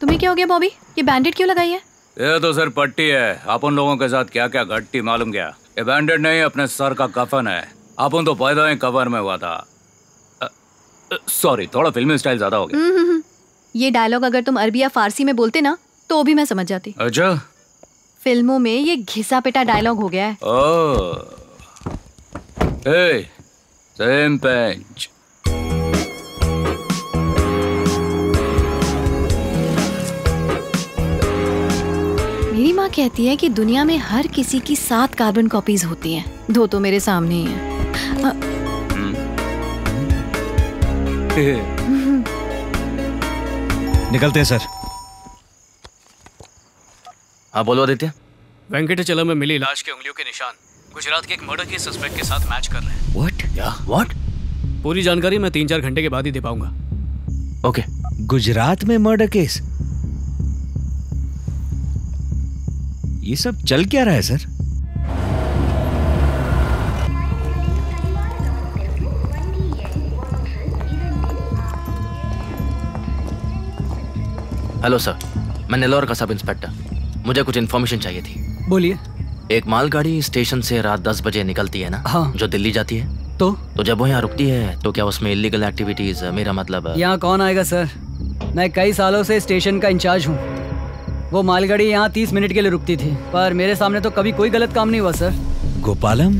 तुम्हें क्या हो गया बॉबी? ये बैंडेड क्यों लगाई है? ये तो सर पट्टी है। अपन लोगों के साथ क्या क्या घटती मालूम क्या? ये बैंडेड नहीं अपने सर का कफन है। अपन तो पैदा ही कवर में हुआ था। सॉरी थोड़ा फिल्मी स्टाइल ज़्यादा हो गया। हम्म, हम्म, हम्म। ये डायलॉग अगर तुम अरबी या फारसी में बोलते ना तो भी मैं समझ जाती। अच्छा? फ़िल्मों में ये घिसा पिटा डायलॉग हो गया है। ओ। ए सेम बेंच माँ कहती है कि दुनिया में हर किसी की सात कार्बन कॉपीज होती हैं। दो तो मेरे सामने ही हैं। अ, निकलते हैं सर। हाँ बोलो आदित्य। वेंकटचलम में मिली लाश के उंगलियों के निशान। गुजरात के एक मर्डर के सस्पेक्ट के साथ मैच कर रहे हैं। व्हाट या। व्हाट पूरी जानकारी मैं तीन चार घंटे के बाद ही दे पाऊँगा। Okay okay. गुजरात में मर्डर केस ये सब चल क्या रहा है सर? हेलो सर मैं नेलोर का सब इंस्पेक्टर मुझे कुछ इन्फॉर्मेशन चाहिए थी। बोलिए। एक मालगाड़ी स्टेशन से रात दस बजे निकलती है ना? हाँ। जो दिल्ली जाती है? तो? तो जब वो यहाँ रुकती है तो क्या उसमें इलीगल एक्टिविटीज़ मेरा मतलब यहाँ कौन आएगा सर? मैं कई सालों से स्टेशन का इंचार्ज हूँ। वो मालगाड़ी यहाँ तीस मिनट के लिए रुकती थी पर मेरे सामने तो कभी कोई गलत काम नहीं हुआ सर। गोपालम?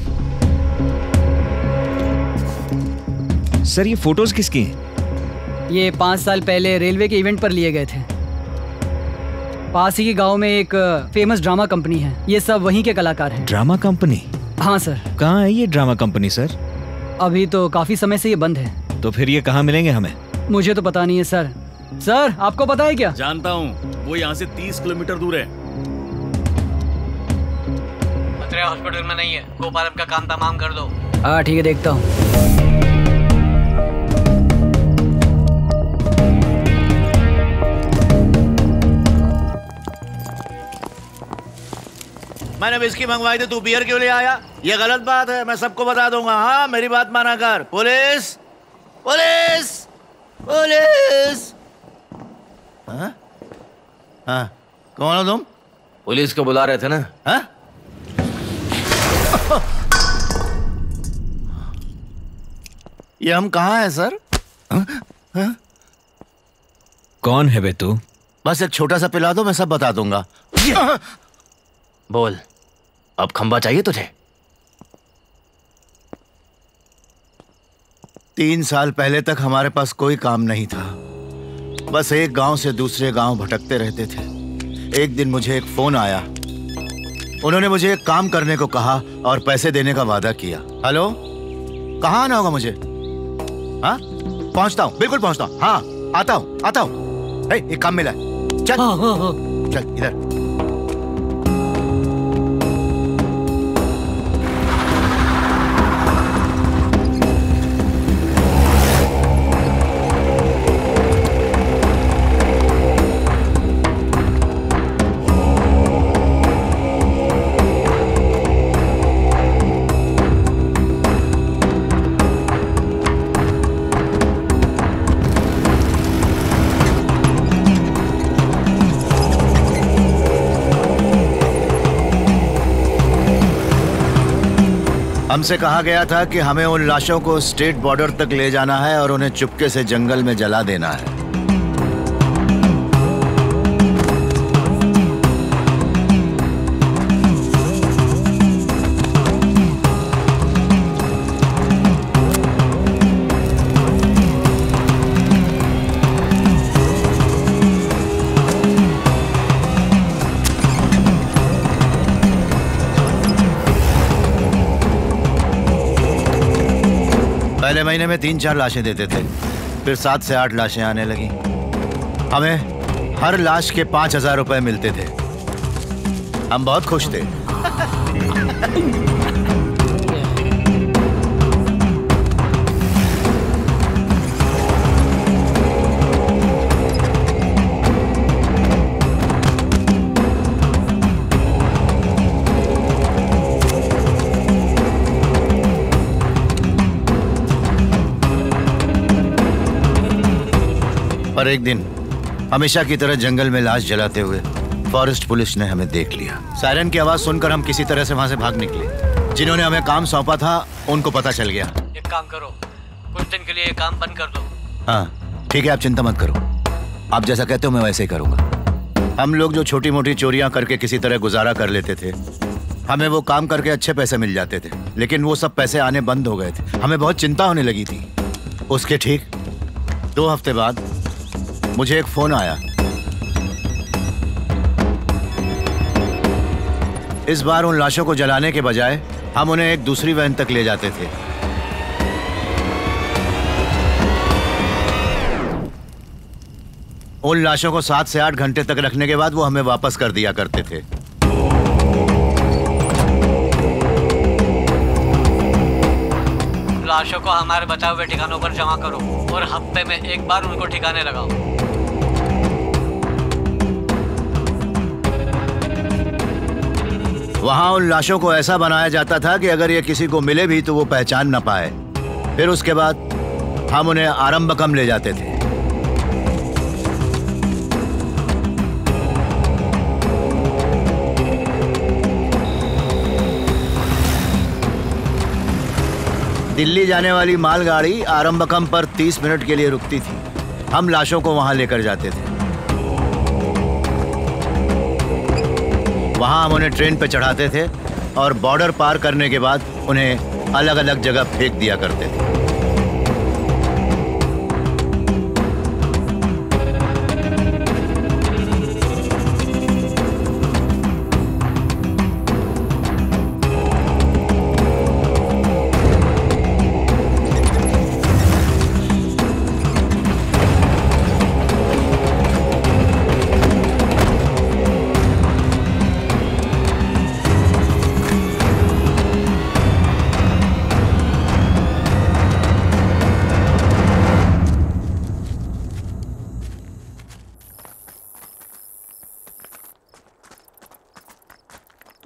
सर ये फ़ोटोज़ किसकी हैं? ये पाँच साल पहले रेलवे के इवेंट पर लिए गए थे। पास ही के गाँव में एक फ़ेमस ड्रामा कंपनी है। ये सब वहीं के कलाकार हैं। Drama company? हाँ सर। कहाँ है ये ड्रामा कंपनी सर? अभी तो काफ़ी समय से ये बंद है। तो फिर ये कहाँ मिलेंगे हमें? मुझे तो पता नहीं है सर। सर आपको पता है क्या? जानता हूँ। वो यहाँ से तीस किलोमीटर दूर है। हॉस्पिटल में नहीं है। गोपाल का काम तमाम कर दो। हाँ ठीक है देखता हूँ। मैंने विस्की मंगवाई थी तू बियर क्यों ले आया? ये गलत बात है मैं सबको बता दूँगा। हाँ मेरी बात माना कर। पुलिस! पुलिस! पुलिस! हाँ? हाँ। कौन हो तुम? पुलिस को बुला रहे थे ना। हाँ? ये हम कहाँ हैं सर? कौन है बे तू? बस एक छोटा सा पिला दो मैं सब बता दूँगा। बोल अब खंबा चाहिए तुझे? तीन साल पहले तक हमारे पास कोई काम नहीं था। बस एक गाँव से दूसरे गाँव भटकते रहते थे। एक दिन मुझे एक फ़ोन आया। उन्होंने मुझे एक काम करने को कहा और पैसे देने का वादा किया। हेलो? कहाँ आना होगा मुझे? हाँ? पहुँचता हूँ। बिल्कुल पहुँचता हूँ। हाँ आता हूँ आता हूँ। एक काम मिला है। चल। चल इधर। हमसे कहा गया था कि हमें उन लाशों को स्टेट बॉर्डर तक ले जाना है और उन्हें चुपके से जंगल में जला देना है। पहले महीने में तीन चार लाशें देते थे, फिर सात से आठ लाशें आने लगी। हमें हर लाश के पाँच हज़ार रुपए मिलते थे। हम बहुत खुश थे। पर एक दिन हमेशा की तरह जंगल में लाश जलाते हुए फॉरेस्ट पुलिस ने हमें देख लिया। सायरन की आवाज़ सुनकर हम किसी तरह से वहाँ से भाग निकले। जिन्होंने हमें काम सौंपा था उनको पता चल गया। एक काम करो कुछ दिन के लिए ये काम बंद कर दो। हाँ ठीक है आप चिंता मत करो। आप जैसा कहते हो मैं वैसे ही करूँगा। हम लोग जो छोटी मोटी चोरियाँ करके किसी तरह गुजारा कर लेते थे हमें वो काम करके अच्छे पैसे मिल जाते थे लेकिन वो सब पैसे आने बंद हो गए थे। हमें बहुत चिंता होने लगी थी। उसके ठीक दो हफ़्ते बाद मुझे एक फ़ोन आया। इस बार उन लाशों को जलाने के बजाय हम उन्हें एक दूसरी वैन तक ले जाते थे। उन लाशों को सात से आठ घंटे तक रखने के बाद वो हमें वापस कर दिया करते थे। लाशों को हमारे बताए हुए ठिकानों पर जमा करो। और हफ़्ते में एक बार उनको ठिकाने लगाओ। वहाँ उन लाशों को ऐसा बनाया जाता था कि अगर ये किसी को मिले भी तो वो पहचान ना पाए। फिर उसके बाद हम उन्हें आरंभकम ले जाते थे। दिल्ली जाने वाली मालगाड़ी आरंभकम पर 30 मिनट के लिए रुकती थी। हम लाशों को वहाँ लेकर जाते थे। वहाँ हम उन्हें ट्रेन पर चढ़ाते थे और बॉर्डर पार करने के बाद उन्हें अलग अलग जगह फेंक दिया करते थे।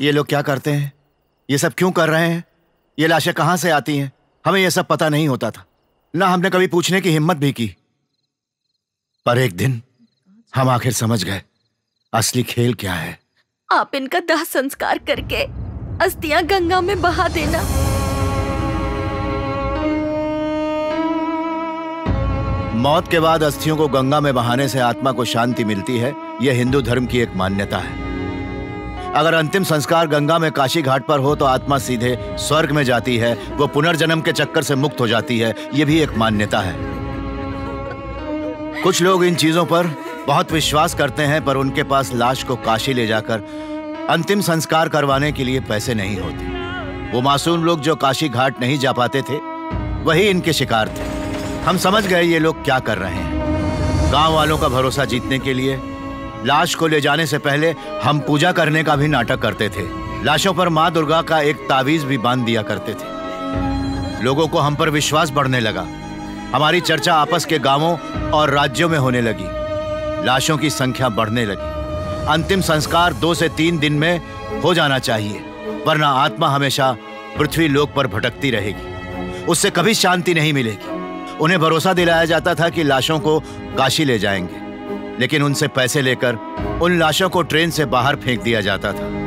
ये लोग क्या करते हैं? ये सब क्यों कर रहे हैं? ये लाशें कहाँ से आती हैं? हमें यह सब पता नहीं होता था। ना हमने कभी पूछने की हिम्मत भी की। पर एक दिन हम आखिर समझ गए असली खेल क्या है। आप इनका दाह संस्कार करके अस्थियाँ गंगा में बहा देना। मौत के बाद अस्थियों को गंगा में बहाने से आत्मा को शांति मिलती है यह हिंदू धर्म की एक मान्यता है। अगर अंतिम संस्कार गंगा में काशी घाट पर हो तो आत्मा सीधे स्वर्ग में जाती है। वो पुनर्जन्म के चक्कर से मुक्त हो जाती है। ये भी एक मान्यता है। कुछ लोग इन चीज़ों पर बहुत विश्वास करते हैं, पर उनके पास लाश को काशी ले जाकर अंतिम संस्कार करवाने के लिए पैसे नहीं होते। वो मासूम लोग जो काशी घाट नहीं जा पाते थे, वही इनके शिकार थे। हम समझ गए ये लोग क्या कर रहे हैं। गाँव वालों का भरोसा जीतने के लिए लाश को ले जाने से पहले हम पूजा करने का भी नाटक करते थे। लाशों पर माँ दुर्गा का एक तावीज भी बाँध दिया करते थे। लोगों को हम पर विश्वास बढ़ने लगा। हमारी चर्चा आपस के गाँवों और राज्यों में होने लगी। लाशों की संख्या बढ़ने लगी। अंतिम संस्कार दो से तीन दिन में हो जाना चाहिए, वरना आत्मा हमेशा पृथ्वी लोक पर भटकती रहेगी। उससे कभी शांति नहीं मिलेगी। उन्हें भरोसा दिलाया जाता था कि लाशों को काशी ले जाएँगे। लेकिन उनसे पैसे लेकर उन लाशों को ट्रेन से बाहर फेंक दिया जाता था।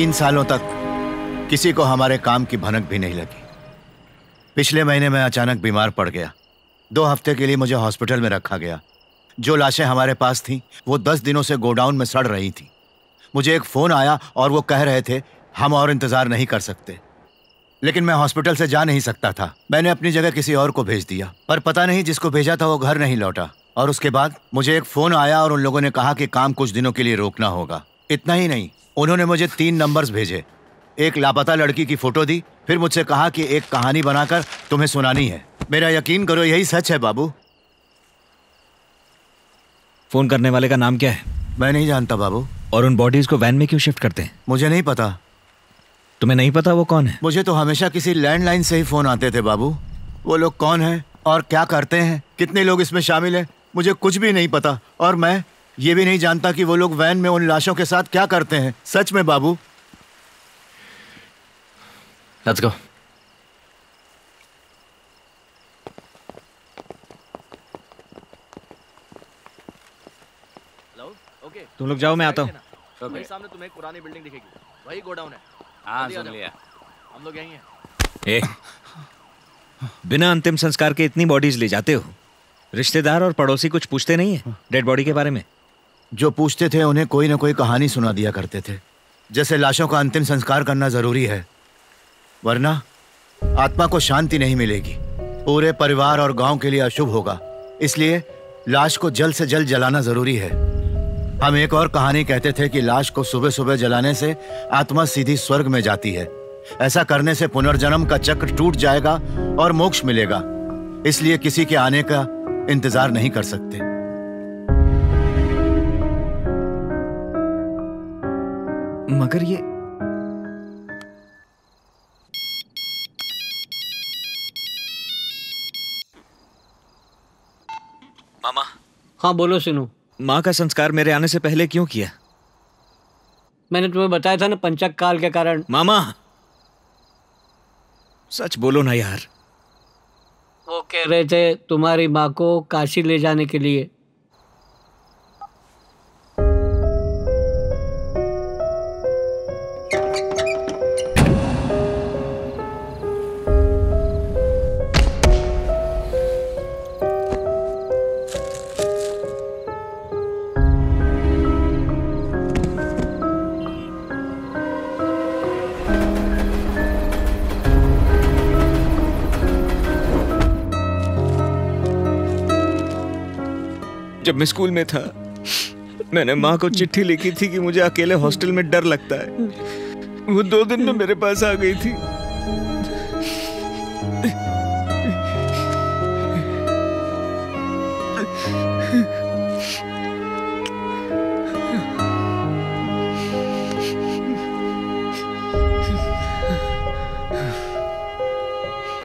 तीन सालों तक किसी को हमारे काम की भनक भी नहीं लगी। पिछले महीने मैं अचानक बीमार पड़ गया। दो हफ़्ते के लिए मुझे हॉस्पिटल में रखा गया। जो लाशें हमारे पास थीं, वो दस दिनों से गोडाउन में सड़ रही थी। मुझे एक फ़ोन आया और वो कह रहे थे, हम और इंतज़ार नहीं कर सकते। लेकिन मैं हॉस्पिटल से जा नहीं सकता था। मैंने अपनी जगह किसी और को भेज दिया। पर पता नहीं जिसको भेजा था वो घर नहीं लौटा। और उसके बाद मुझे एक फ़ोन आया और उन लोगों ने कहा कि काम कुछ दिनों के लिए रोकना होगा। इतना ही नहीं उन्होंने मुझे तीन नंबर्स भेजे। एक लापता लड़की की फ़ोटो दी फिर मुझसे कहा कि एक कहानी बनाकर तुम्हें सुनानी है। मेरा यकीन करो यही सच है बाबू। फ़ोन करने वाले का नाम क्या है? मैं नहीं जानता बाबू। और उन बॉडीज को वैन में क्यों शिफ्ट करते हैं? मुझे नहीं पता। तुम्हें नहीं पता वो कौन है? मुझे तो हमेशा किसी लैंडलाइन से ही फ़ोन आते थे बाबू। वो लोग कौन है और क्या करते हैं? कितने लोग इसमें शामिल हैं? मुझे कुछ भी नहीं पता। और मैं ये भी नहीं जानता कि वो लोग वैन में उन लाशों के साथ क्या करते हैं। सच में बाबू? लेट्स गो तुम लोग जाओ मैं आता हूँ। तुम्हारे सामने तुम्हें एक पुरानी बिल्डिंग दिखेगी। वही गोडाउन है। हाँ आ सुन लिया। हम लोग यहीं हैं। ए, बिना अंतिम संस्कार के इतनी बॉडीज ले जाते हो? रिश्तेदार और पड़ोसी कुछ पूछते नहीं है? डेड बॉडी के बारे में? जो पूछते थे, उन्हें कोई ना कोई कहानी सुना दिया करते थे। जैसे लाशों का अंतिम संस्कार करना ज़रूरी है। वरना, आत्मा को शांति नहीं मिलेगी। पूरे परिवार और गाँव के लिए अशुभ होगा। इसलिए, लाश को जल्द से जल्द जलाना ज़रूरी है। हम एक और कहानी कहते थे कि लाश को सुबह सुबह जलाने से आत्मा सीधी स्वर्ग में जाती है। ऐसा करने से पुनर्जन्म का चक्र टूट जाएगा और मोक्ष मिलेगा। इसलिए किसी के आने का इंतज़ार नहीं कर सकते। मगर ये मामा। हाँ बोलो सुनो माँ का संस्कार मेरे आने से पहले क्यों किया? मैंने तुम्हें बताया था ना पंचक काल के कारण। मामा। सच बोलो ना यार। वो कह रहे थे तुम्हारी माँ को काशी ले जाने के लिए। मैं स्कूल में था। मैंने माँ को चिट्ठी लिखी थी कि मुझे अकेले हॉस्टल में डर लगता है। वो दो दिन में मेरे पास आ गई थी।